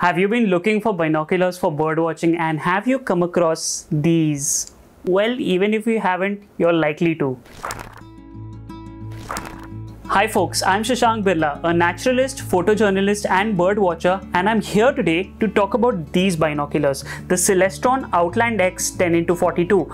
Have you been looking for binoculars for bird watching and have you come across these? Well, even if you haven't, you're likely to. Hi folks, I'm Shashank Birla, a naturalist, photojournalist and bird watcher and I'm here today to talk about these binoculars, the Celestron Outland X 10 into 42.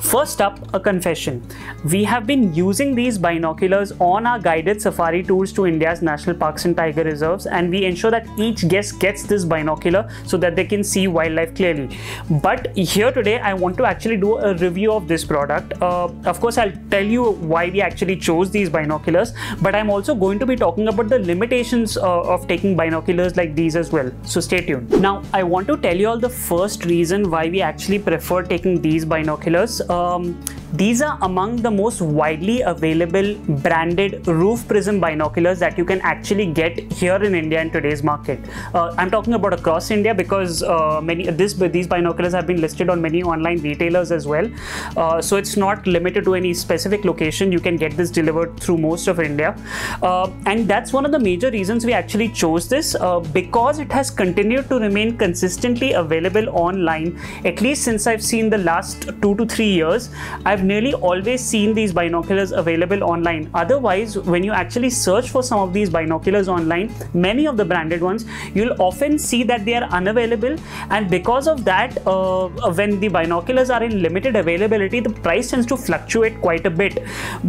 First up, a confession. We have been using these binoculars on our guided safari tours to India's national parks and tiger reserves and we ensure that each guest gets this binocular so that they can see wildlife clearly. But here today I want to actually do a review of this product. Uh, of course, I'll tell you why we actually chose these binoculars but I'm also going to be talking about the limitations uh, of taking binoculars like these as well. So stay tuned. Now, I want to tell you all the first reason why we actually prefer taking these binoculars. Um, these are among the most widely available branded roof prism binoculars that you can actually get here in India in today's market. Uh, I'm talking about across India because uh, many this these binoculars have been listed on many online retailers as well. Uh, so it's not limited to any specific location. You can get this delivered through most of India, uh, and that's one of the major reasons we actually chose this uh, because it has continued to remain consistently available online at least since I've seen the last two to three years. I've I've nearly always seen these binoculars available online. Otherwise, when you actually search for some of these binoculars online, many of the branded ones, you'll often see that they are unavailable. And because of that, uh, when the binoculars are in limited availability, the price tends to fluctuate quite a bit.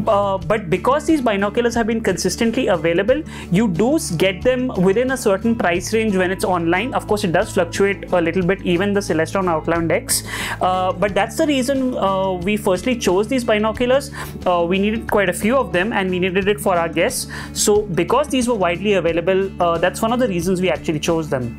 Uh, but because these binoculars have been consistently available, you do get them within a certain price range when it's online. Of course, it does fluctuate a little bit, even the Celestron Outland X. Uh, but that's the reason uh, we firstly chose these binoculars, uh, we needed quite a few of them and we needed it for our guests. So because these were widely available, uh, that's one of the reasons we actually chose them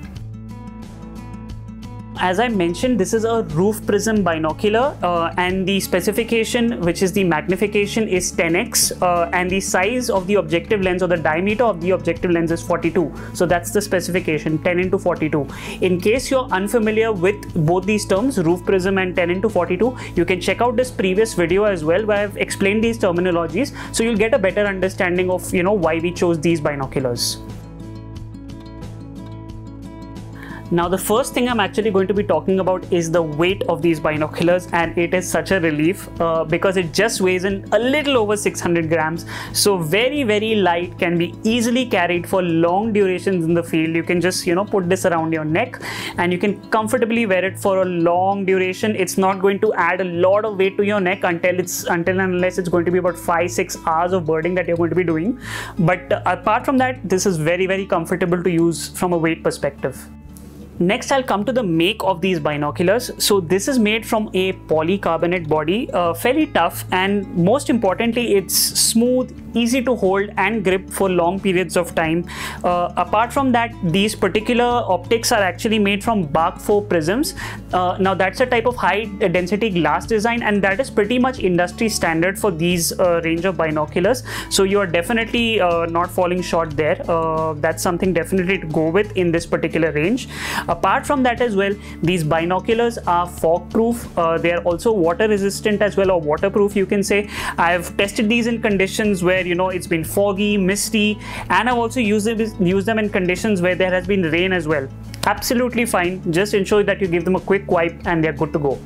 as I mentioned, this is a roof prism binocular uh, and the specification, which is the magnification is 10x uh, and the size of the objective lens or the diameter of the objective lens is 42. So that's the specification 10 into 42. In case you're unfamiliar with both these terms, roof prism and 10 into 42, you can check out this previous video as well where I've explained these terminologies. So you'll get a better understanding of, you know, why we chose these binoculars. Now the first thing I'm actually going to be talking about is the weight of these binoculars and it is such a relief uh, because it just weighs in a little over 600 grams. So very very light can be easily carried for long durations in the field. You can just you know put this around your neck and you can comfortably wear it for a long duration. It's not going to add a lot of weight to your neck until it's until unless it's going to be about 5-6 hours of birding that you're going to be doing. But uh, apart from that this is very very comfortable to use from a weight perspective. Next, I'll come to the make of these binoculars. So this is made from a polycarbonate body, uh, fairly tough and most importantly, it's smooth, easy to hold and grip for long periods of time. Uh, apart from that, these particular optics are actually made from BaK 4 prisms. Uh, now that's a type of high density glass design and that is pretty much industry standard for these uh, range of binoculars. So you are definitely uh, not falling short there. Uh, that's something definitely to go with in this particular range. Apart from that as well, these binoculars are fog proof. Uh, they are also water resistant as well or waterproof you can say. I've tested these in conditions where you know it's been foggy, misty and I've also used them, used them in conditions where there has been rain as well. Absolutely fine. Just ensure that you give them a quick wipe and they're good to go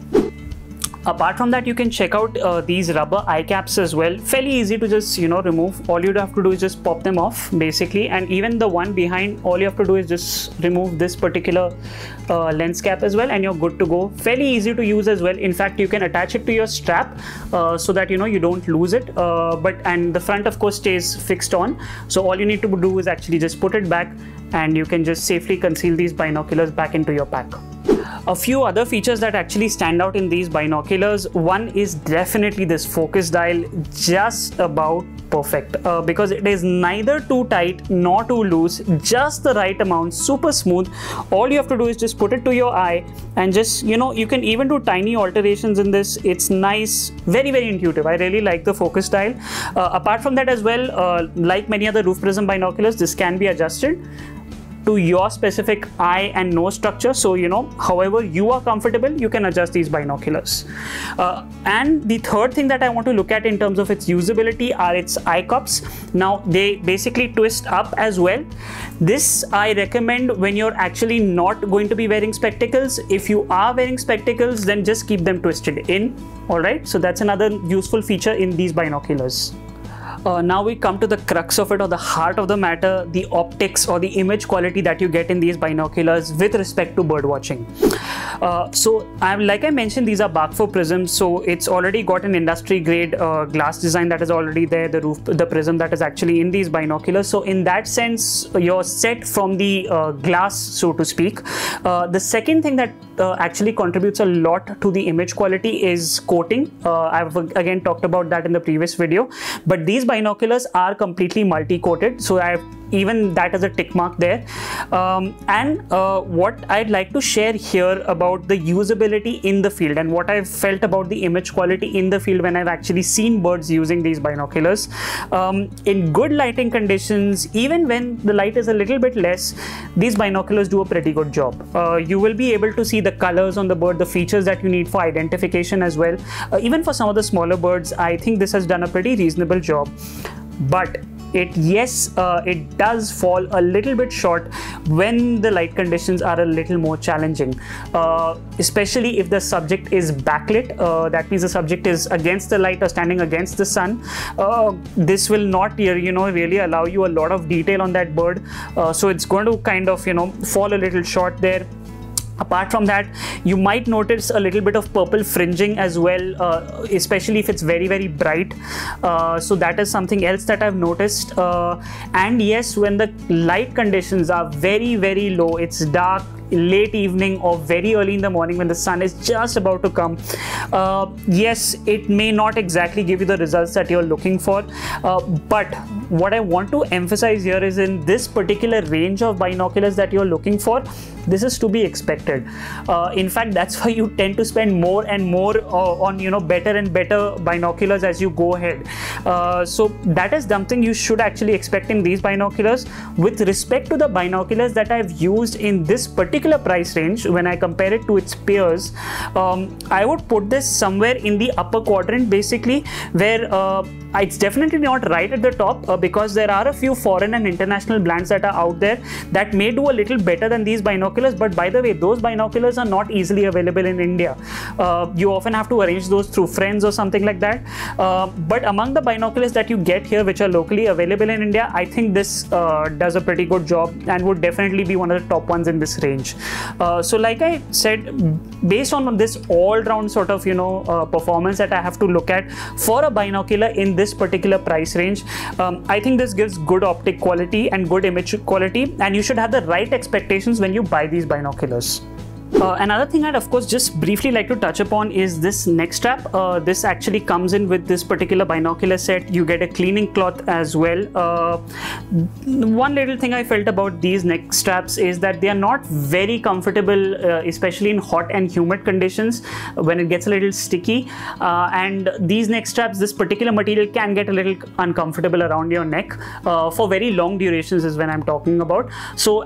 apart from that you can check out uh, these rubber eye caps as well. Fairly easy to just you know remove. All you have to do is just pop them off basically. And even the one behind all you have to do is just remove this particular uh, lens cap as well and you're good to go. Fairly easy to use as well. In fact you can attach it to your strap uh, so that you know you don't lose it. Uh, but and the front of course stays fixed on. So all you need to do is actually just put it back and you can just safely conceal these binoculars back into your pack a few other features that actually stand out in these binoculars. One is definitely this focus dial just about perfect uh, because it is neither too tight nor too loose just the right amount super smooth. All you have to do is just put it to your eye and just you know you can even do tiny alterations in this. It's nice very very intuitive. I really like the focus dial. Uh, apart from that as well uh, like many other roof prism binoculars this can be adjusted to your specific eye and nose structure. So, you know, however you are comfortable, you can adjust these binoculars. Uh, and the third thing that I want to look at in terms of its usability are its eye cups. Now, they basically twist up as well. This I recommend when you're actually not going to be wearing spectacles. If you are wearing spectacles, then just keep them twisted in. All right. So that's another useful feature in these binoculars. Uh, now we come to the crux of it or the heart of the matter the optics or the image quality that you get in these binoculars with respect to bird watching uh, so I'm, like I mentioned these are BaK4 prisms so it's already got an industry grade uh, glass design that is already there the roof the prism that is actually in these binoculars so in that sense you're set from the uh, glass so to speak uh, the second thing that uh, actually contributes a lot to the image quality is coating. I've again talked about that in the previous video, but these binoculars are completely multi-coated. So I've even that is a tick mark there. Um, and uh, what I'd like to share here about the usability in the field and what I've felt about the image quality in the field when I've actually seen birds using these binoculars. Um, in good lighting conditions, even when the light is a little bit less, these binoculars do a pretty good job. Uh, you will be able to see the colors on the bird, the features that you need for identification as well. Uh, even for some of the smaller birds, I think this has done a pretty reasonable job. But it yes uh, it does fall a little bit short when the light conditions are a little more challenging uh, especially if the subject is backlit uh, that means the subject is against the light or standing against the sun. Uh, this will not you know really allow you a lot of detail on that bird. Uh, so it's going to kind of you know fall a little short there apart from that you might notice a little bit of purple fringing as well uh, especially if it's very very bright. Uh, so that is something else that i've noticed. Uh, and yes when the light conditions are very very low it's dark late evening or very early in the morning when the sun is just about to come. Uh, yes it may not exactly give you the results that you're looking for uh, but what i want to emphasize here is in this particular range of binoculars that you're looking for this is to be expected. Uh, in fact that's why you tend to spend more and more uh, on you know better and better binoculars as you go ahead. Uh, so that is something you should actually expect in these binoculars. With respect to the binoculars that i've used in this particular particular price range, when I compare it to its peers, um, I would put this somewhere in the upper quadrant basically, where uh, it's definitely not right at the top uh, because there are a few foreign and international brands that are out there that may do a little better than these binoculars. But by the way, those binoculars are not easily available in India. Uh, you often have to arrange those through friends or something like that. Uh, but among the binoculars that you get here, which are locally available in India, I think this uh, does a pretty good job and would definitely be one of the top ones in this range. Uh, so, like I said, based on this all-round sort of you know uh, performance that I have to look at for a binocular in this this particular price range. Um, I think this gives good optic quality and good image quality, and you should have the right expectations when you buy these binoculars. Uh, another thing I'd of course just briefly like to touch upon is this neck strap. Uh, this actually comes in with this particular binocular set. You get a cleaning cloth as well. Uh, one little thing I felt about these neck straps is that they are not very comfortable, uh, especially in hot and humid conditions when it gets a little sticky. Uh, and these neck straps, this particular material can get a little uncomfortable around your neck uh, for very long durations is when I'm talking about. So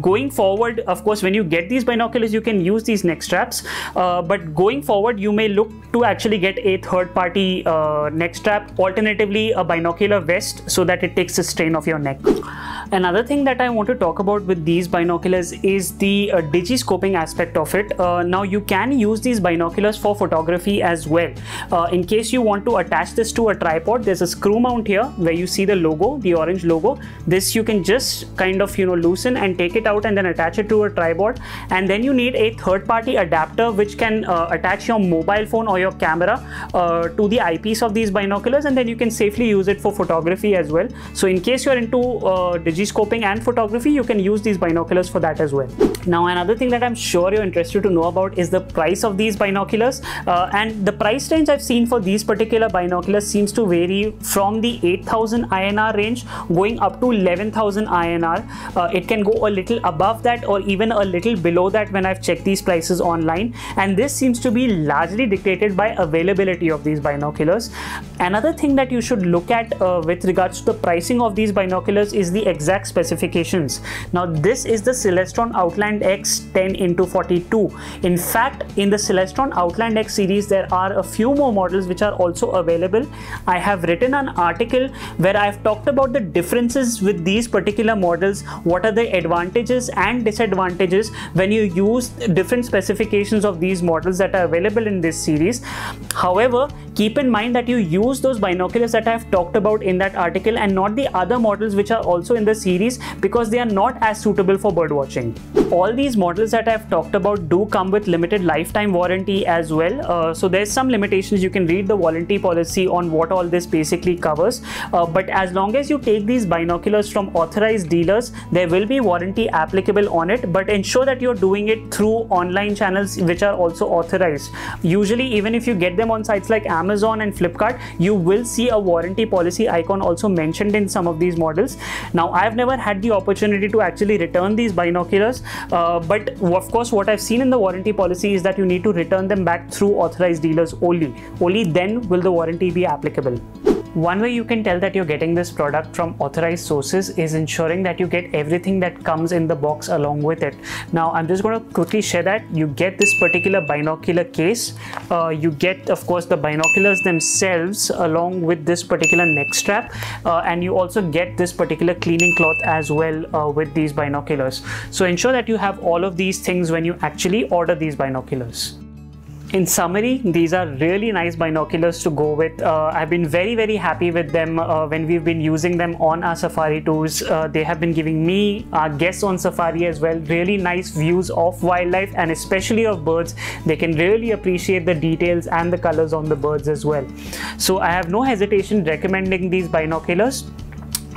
going forward, of course, when you get these binoculars, you can use these neck straps. Uh, but going forward, you may look to actually get a third party uh, neck strap, alternatively, a binocular vest so that it takes the strain of your neck. Another thing that I want to talk about with these binoculars is the uh, digiscoping aspect of it. Uh, now, you can use these binoculars for photography as well. Uh, in case you want to attach this to a tripod, there's a screw mount here where you see the logo, the orange logo. This you can just kind of, you know, loosen and take it out and then attach it to a tripod. And then you need a third party adapter which can uh, attach your mobile phone or your camera uh, to the eyepiece of these binoculars and then you can safely use it for photography as well. So in case you're into uh, scoping and photography, you can use these binoculars for that as well. Now, another thing that I'm sure you're interested to know about is the price of these binoculars. Uh, and the price range I've seen for these particular binoculars seems to vary from the 8000 INR range going up to 11,000 INR. Uh, it can go a little above that or even a little below that when I've checked these prices online and this seems to be largely dictated by availability of these binoculars. Another thing that you should look at uh, with regards to the pricing of these binoculars is the exact specifications. Now this is the Celestron Outland X 10 into 42. In fact, in the Celestron Outland X series, there are a few more models which are also available. I have written an article where I've talked about the differences with these particular models, what are the advantages and disadvantages when you use different specifications of these models that are available in this series. However, keep in mind that you use those binoculars that I've talked about in that article and not the other models which are also in the series because they are not as suitable for bird watching. All these models that I've talked about do come with limited lifetime warranty as well. Uh, so there's some limitations. You can read the warranty policy on what all this basically covers. Uh, but as long as you take these binoculars from authorized dealers, there will be warranty applicable on it. But ensure that you're doing it through online channels which are also authorized. Usually, even if you get them on sites like Amazon and Flipkart, you will see a warranty policy icon also mentioned in some of these models. Now, I've never had the opportunity to actually return these binoculars, uh, but of course, what I've seen in the warranty policy is that you need to return them back through authorized dealers only. Only then will the warranty be applicable. One way you can tell that you're getting this product from authorized sources is ensuring that you get everything that comes in the box along with it. Now, I'm just going to quickly share that. You get this particular binocular case. Uh, you get, of course, the binoculars themselves along with this particular neck strap. Uh, and you also get this particular cleaning cloth as well uh, with these binoculars. So ensure that you have all of these things when you actually order these binoculars in summary these are really nice binoculars to go with. Uh, i've been very very happy with them uh, when we've been using them on our safari tours. Uh, they have been giving me our guests on safari as well really nice views of wildlife and especially of birds. They can really appreciate the details and the colors on the birds as well. So i have no hesitation recommending these binoculars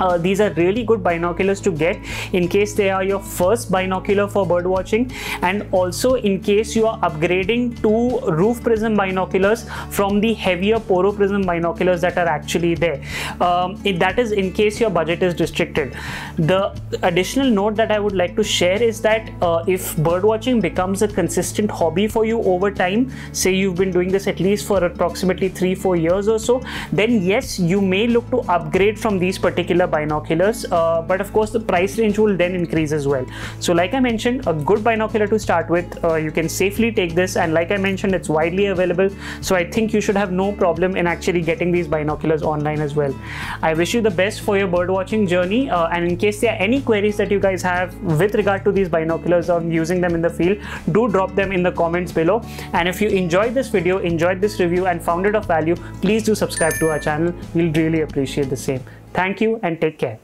uh, these are really good binoculars to get in case they are your first binocular for bird watching and also in case you are upgrading to roof prism binoculars from the heavier porro prism binoculars that are actually there. Um, that is in case your budget is restricted. The additional note that i would like to share is that uh, if bird watching becomes a consistent hobby for you over time say you've been doing this at least for approximately three four years or so then yes you may look to upgrade from these particular binoculars uh, but of course the price range will then increase as well. So like i mentioned a good binocular to start with. Uh, you can safely take this and like i mentioned it's widely available. So i think you should have no problem in actually getting these binoculars online as well. I wish you the best for your bird watching journey uh, and in case there are any queries that you guys have with regard to these binoculars or using them in the field do drop them in the comments below. And if you enjoyed this video enjoyed this review and found it of value please do subscribe to our channel. We'll really appreciate the same Thank you and take care.